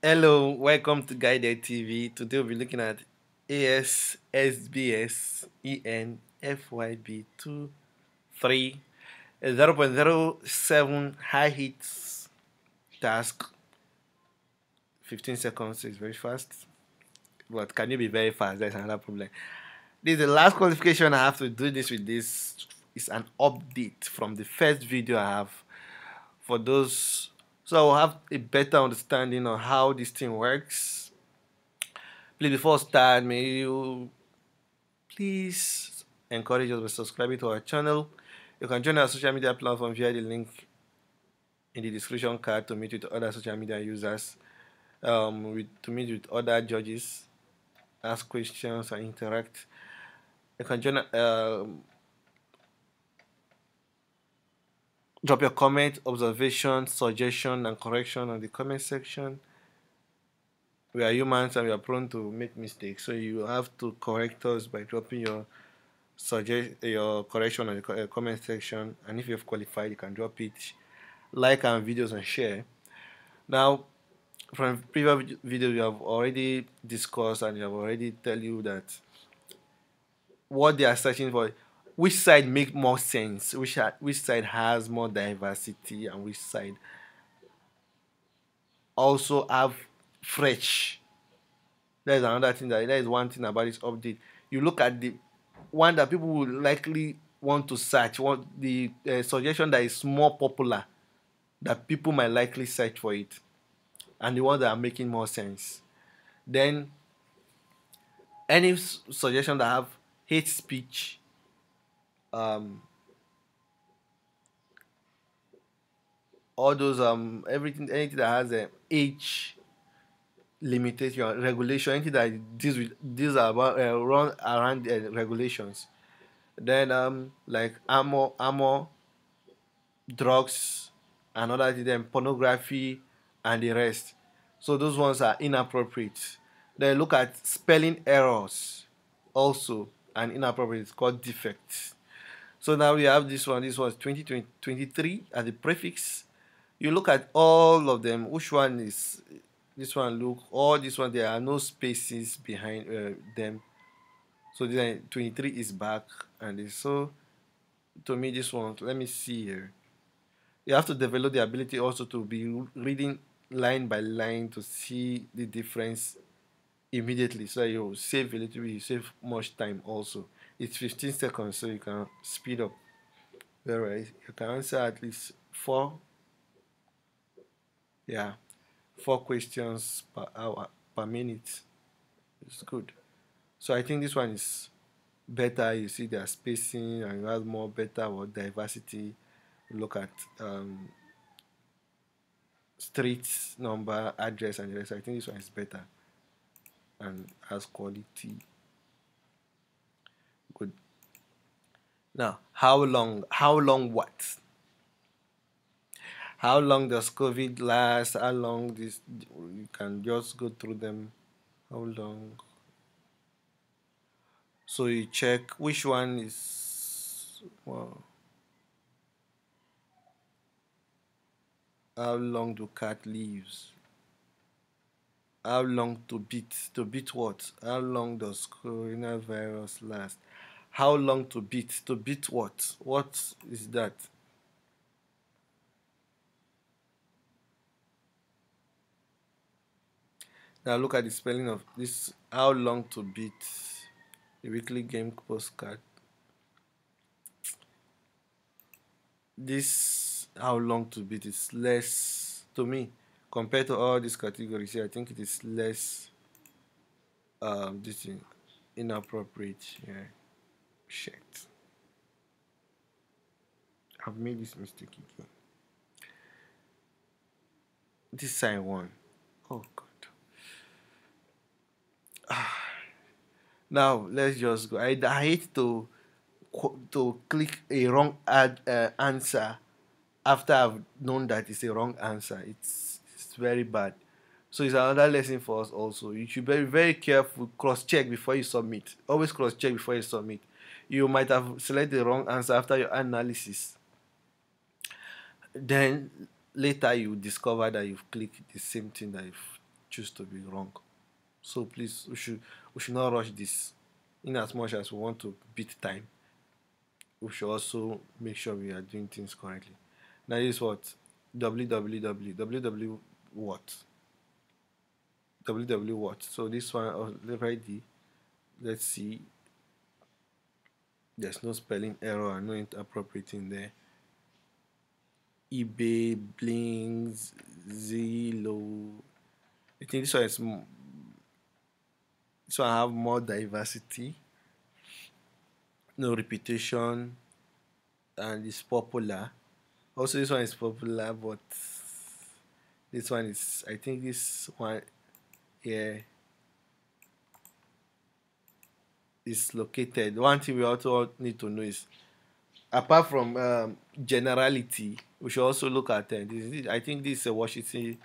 Hello, welcome to Guided TV. Today we'll be looking at ASSBS ENFYB 23 0.07 high hits task. 15 seconds is very fast. But can you be very fast? That's another problem. This is the last qualification I have to do this with this. It's an update from the first video I have for those so I have a better understanding on how this thing works. Please, before start, may you please encourage us by subscribing to our channel. You can join our social media platform via the link in the description card to meet with other social media users, um, with, to meet with other judges, ask questions, and interact. You can join. Uh, drop your comment, observation, suggestion, and correction on the comment section. We are humans and we are prone to make mistakes, so you have to correct us by dropping your suggest your correction on the uh, comment section. And if you have qualified, you can drop it, like our videos, and share. Now, from previous video, we have already discussed and we have already tell you that what they are searching for which side make more sense which which side has more diversity and which side also have fresh. There's another thing that there is one thing about this update. You look at the one that people will likely want to search what the uh, suggestion that is more popular that people might likely search for it and the ones that are making more sense. Then any suggestion that have hate speech um, all those um everything anything that has a age limitation regulation anything that with these are about uh, run around uh, regulations. Then um like ammo armor drugs and other things then pornography and the rest. So those ones are inappropriate. Then look at spelling errors also and inappropriate. It's called defects so now we have this one. This was 2023 as the prefix. You look at all of them. Which one is this one? Look, all this one. There are no spaces behind uh, them. So this 23 is back, and so to me this one. Let me see here. You have to develop the ability also to be reading line by line to see the difference immediately. So you save a little bit. You save much time also. It's 15 seconds so you can speed up. Alright you can answer at least four yeah four questions per hour per minute. It's good. So I think this one is better. You see their spacing and you have more better or diversity. Look at um, street number address and the rest. I think this one is better and has quality good. Now, how long? How long what? How long does COVID last? How long this? You can just go through them. How long? So you check which one is well. How long do cat lives? How long to beat? To beat what? How long does coronavirus last? How long to beat? To beat what? What is that? Now look at the spelling of this. How long to beat? The weekly game postcard. This how long to beat is less to me compared to all these categories here. I think it is less um, this thing inappropriate. Yeah shit I've made this mistake again this side one oh god ah. now let's just go I, I hate to to click a wrong ad, uh, answer after I've known that it's a wrong answer it's very bad so it's another lesson for us also you should be very careful cross check before you submit always cross check before you submit you might have selected the wrong answer after your analysis. Then later you discover that you've clicked the same thing that you've choose to be wrong. So please, we should we should not rush this. In as much as we want to beat time, we should also make sure we are doing things correctly. Now this is what www www what www what. So this one uh, already. Let's see. There's no spelling error, no inappropriate in there eBay, blings Zillow. I think this one is so I have more diversity, no reputation, and it's popular. Also, this one is popular, but this one is I think this one here is located. One thing we also need to know is apart from um, generality, we should also look at uh, this. I think this is a Washington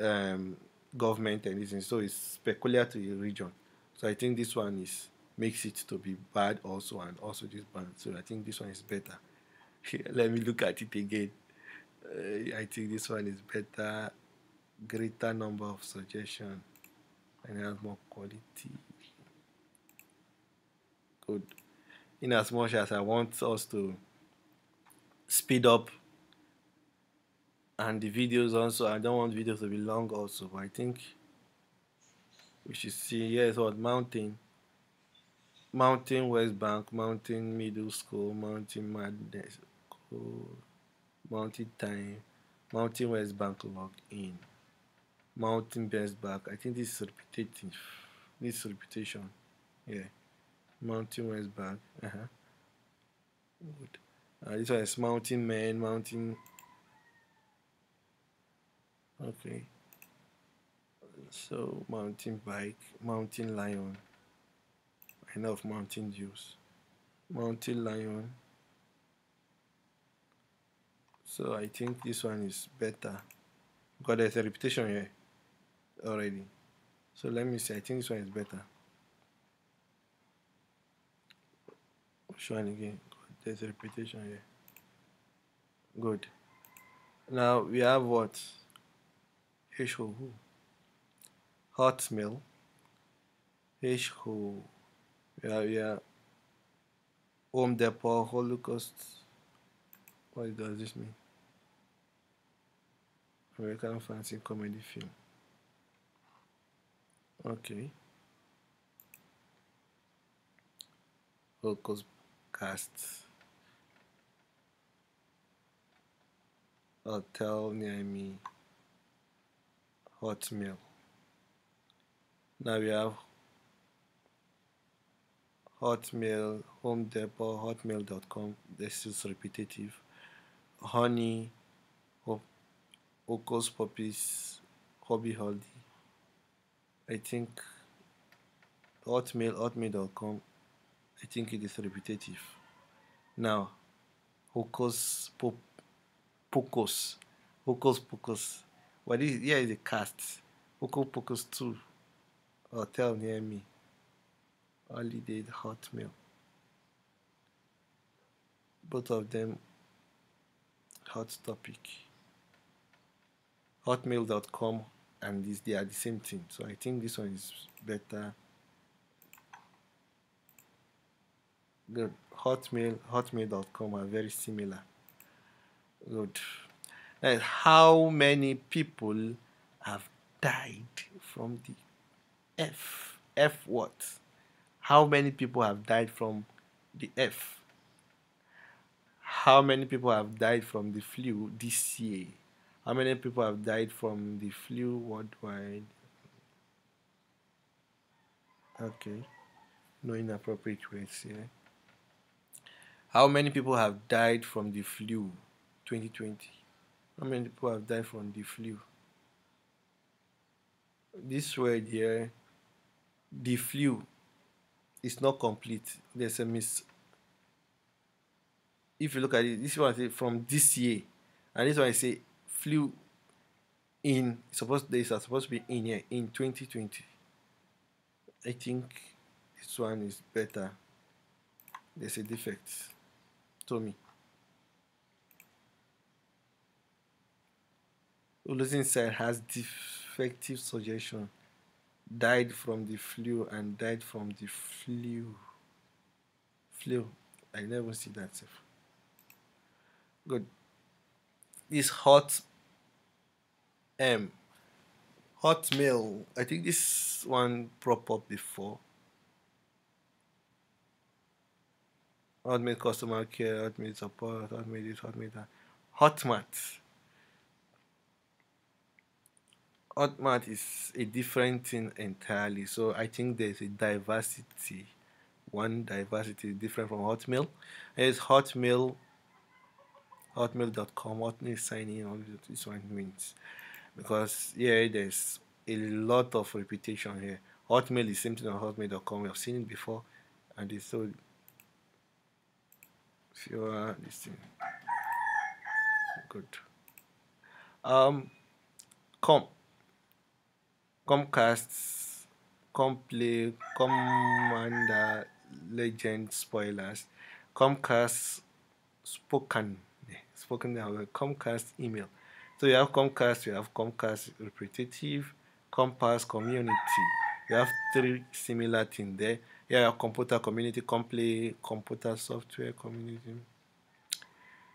um, government and this, so it's peculiar to the region. So I think this one is makes it to be bad also, and also this bad. So I think this one is better. Let me look at it again. Uh, I think this one is better. Greater number of suggestion and has more quality. Good in as much as I want us to speed up and the videos also I don't want videos to be long also but I think we should see yes what mountain mountain west bank mountain middle school mountain madness mountain time mountain west bank log in mountain best back I think this is repetitive. This is repetition yeah. Mountain west bank. Uh-huh. Good. Uh, this one is mountain man mountain. Okay. So mountain bike mountain lion. Enough mountain dews. Mountain lion so I think this one is better. Because there's a repetition here already. So let me see. I think this one is better. Which again? There's a repetition here. Good. Now we have what? HO Hotmail HO yeah here Home Depot Holocaust what does this mean American fancy comedy film. Okay. Holocaust cast. Hotel near me. Hotmail. Now we have hotmail home depot hotmail.com this is repetitive honey Ocos puppies hobby holiday I think hotmail hotmail.com I think it is repetitive. Now, hocus pocus, hocus. What is here is the cast. Hocus pocus two. Oh, Hotel near me. Holiday Hotmail. Both of them hot topic. Hotmail.com and this they are the same thing. So I think this one is better. Good hotmail hotmail.com are very similar. Good. And how many people have died from the f? F what? How many people have died from the f how many people have died from the flu this year how many people have died from the flu worldwide okay no inappropriate words here how many people have died from the flu 2020? How many people have died from the flu? This word here, the flu, is not complete. There's a miss. If you look at it, this one say from this year, and this one I say flu in supposed days are supposed to be in here in 2020. I think this one is better. There's a defect to me. Losing side has def defective suggestion died from the flu and died from the flu flu i never see that stuff good this hot m hotmail i think this one prop up before hotmail customer care hotmail support hotmail this hotmail that hotmart Hotmart is a different thing entirely. So I think there's a diversity. One diversity different from Hotmail. It's Hotmail, Hotmail.com, Hotmail signing, all this one means. Because yeah, there's a lot of repetition here. Hotmail is same thing on Hotmail.com. We have seen it before, and it's so fewer this thing. Good. Um, com Comcast, Complay, Commander, Legend, Spoilers, Comcast, Spoken, Spoken, Comcast email. So you have Comcast, you have Comcast repetitive, Compass community. You have three similar things there. You have computer community, Complay, computer software community.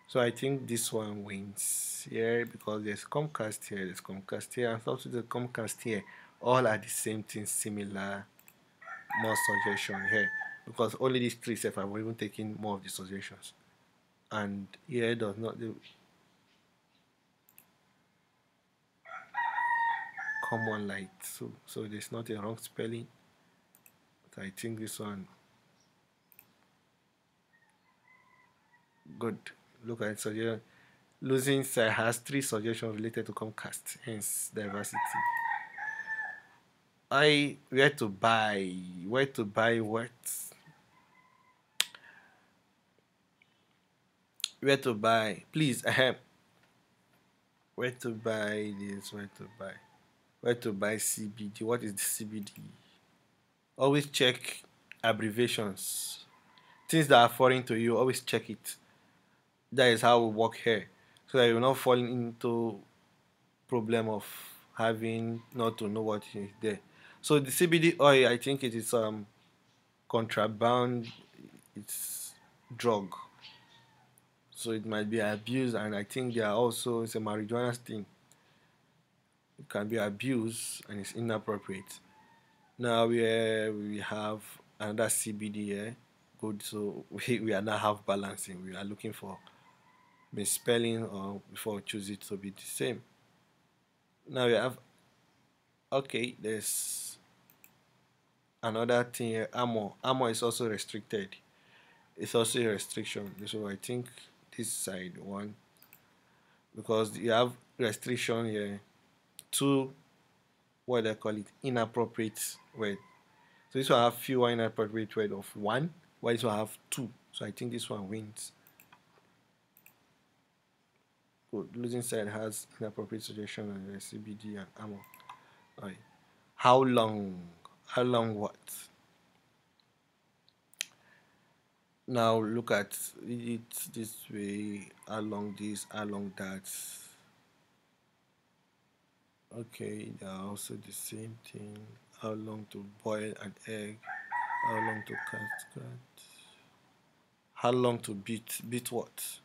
So I think this one wins here because there's Comcast here, there's Comcast here, and also the Comcast here all are the same thing similar more suggestion here because only these three self are even taking more of the suggestions and here does not do common light. So so there's not a wrong spelling. But I think this one good. Look at suggestion. Losing has three suggestions related to Comcast hence diversity. I where to buy where to buy what where to buy? Please ahem. Where to buy this? Where to buy? Where to buy CBD what is the CBD always check abbreviations. Things that are foreign to you always check it. That is how we work here. So that you're not falling into problem of having not to know what is there. So the CBD oil, I think it is um contraband. It's drug. So it might be abused, and I think there are also it's a marijuana thing. It can be abused and it's inappropriate. Now we we have another CBD here. Good. So we, we are now half balancing. We are looking for misspelling or before choose it to be the same. Now we have okay. There's another thing here armor armor is also restricted it's also a restriction so i think side one. Because you have restriction here. To what I call it? Inappropriate word. So this one have fewer inappropriate word of one while this one have two. So i think this one wins. Good. Losing side has inappropriate suggestion and cbd and all right. How long? Along what now look at it this way along this along that? Okay they are also the same thing. How long to boil an egg? How long to cut cut? How long to beat beat what?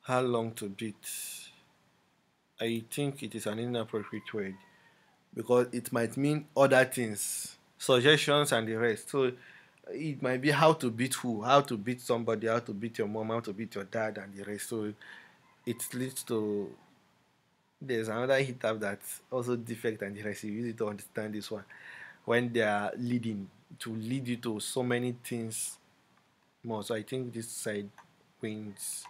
How long to beat? I think it is an inappropriate word because it might mean other things, suggestions and the rest. So it might be how to beat who, how to beat somebody, how to beat your mom, how to beat your dad, and the rest. So it leads to there's another hit up that's also defect and the rest. You it to understand this one when they are leading to lead you to so many things more. So I think this side wins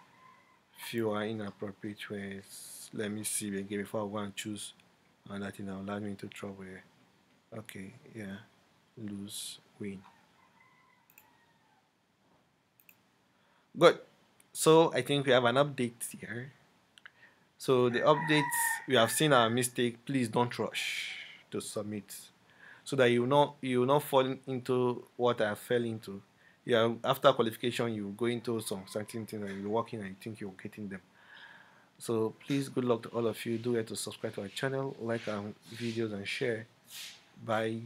fewer inappropriate ways. Let me see again before I go and choose and that thing will land me into trouble. Okay, yeah, lose, win. Good. So I think we have an update here. So the update, we have seen our mistake. Please don't rush to submit, so that you not you not fall into what I fell into. Yeah, after qualification, you go into some certain things and you're working and you think you're getting them. so please good luck to all of you do it to subscribe to our channel like our videos and share bye